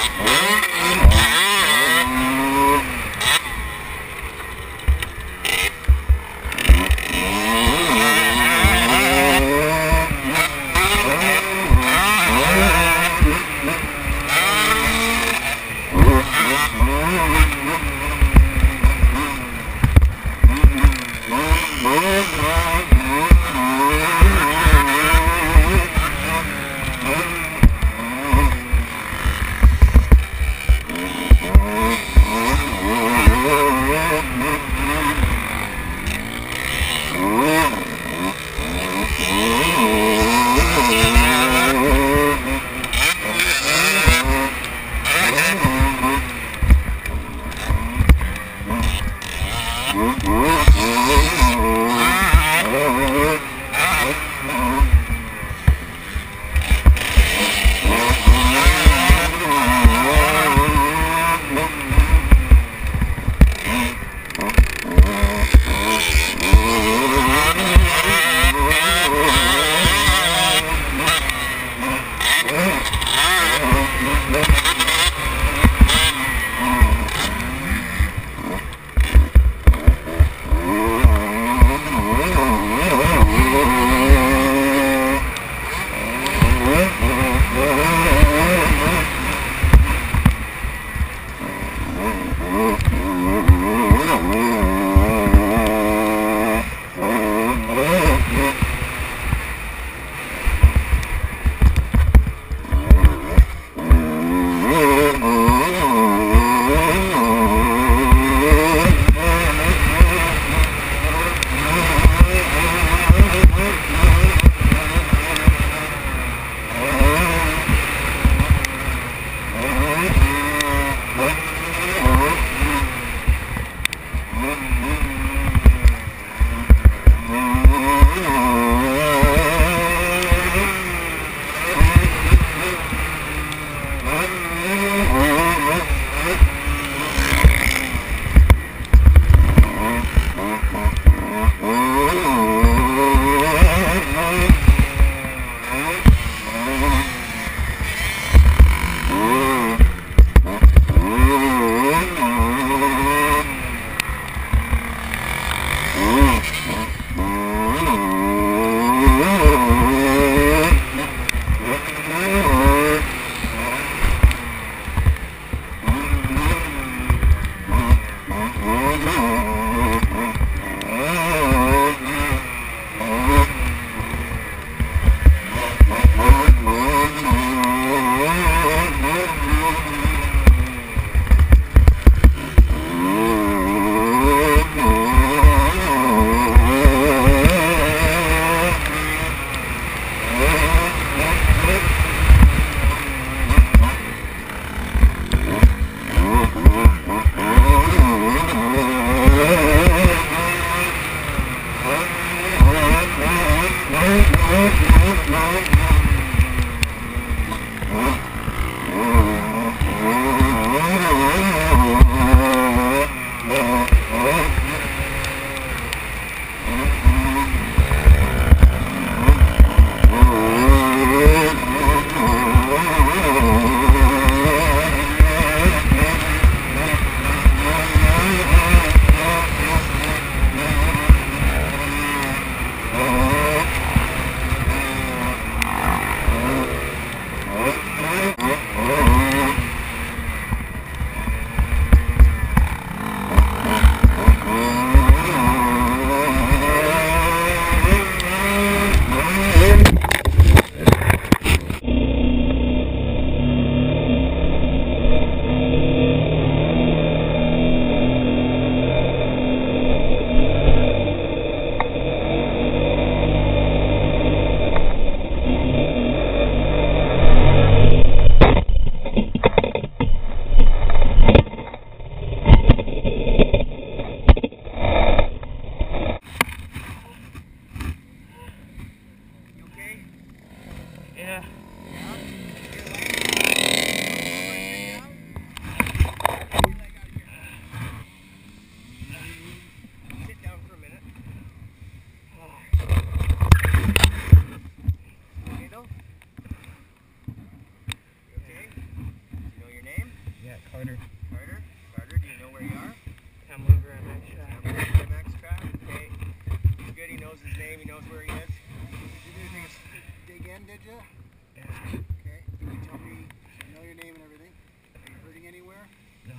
Mm-hmm. Música Okay. You tell me, you know your name and everything? Are you hurting anywhere? No.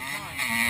Come on.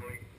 point